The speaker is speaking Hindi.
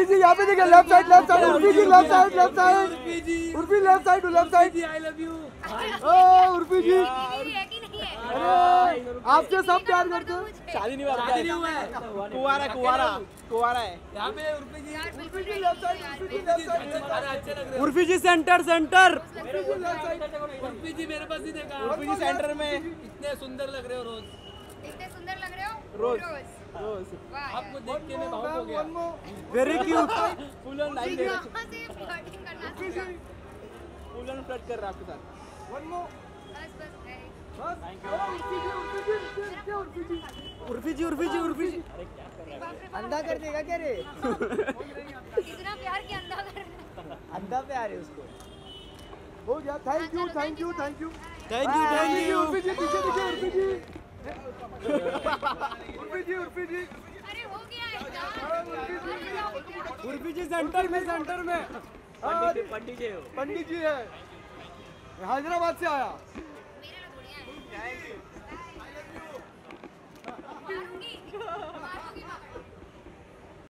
उर्फी जी यहाँ पे देखिए left side left side Urfi ji left side left side Urfi left side left side I love you ओ उर्फी जी मेरी है कि नहीं है अरे आपसे सब प्यार करते हैं शादी नहीं हुआ शादी नहीं हुआ है कुवारा कुवारा कुवारा है यहाँ पे Urfi ji Urfi ji left side Urfi ji left side अच्छे लग रहे हो Urfi ji center center Urfi ji left side Urfi ji मेरे पास ही देखा उर्फी जी सेंटर में इतने सुंदर लग रहे हो रोज इतने सुंदर लग रहे हो रोज। रोज। आपको देख के मैं भावुक हो गया। Very cute. फुल ऑन से फ्लर्टिंग करना सीखा फुल ऑन फ्लर्ट कर रहा है आपके साथ। वन मोर बस बस उर्फी जी उर्फी जी उर्फी जी उर्फी जी। उर्फी जी उर्फी जी बाप रे बाप, अंधा कर देगा क्या रे? इतना प्यार के अंधा कर अंधा प्यार है उसको। हो गया। Thank you thank you thank you thank you thank you Urfi ji पीछे देखिए उर्फी जी। उर्फी जी हो है सेंटर में सेंटर में। हाँ, पंडित जी पंडित जी है। हैदराबाद से आया।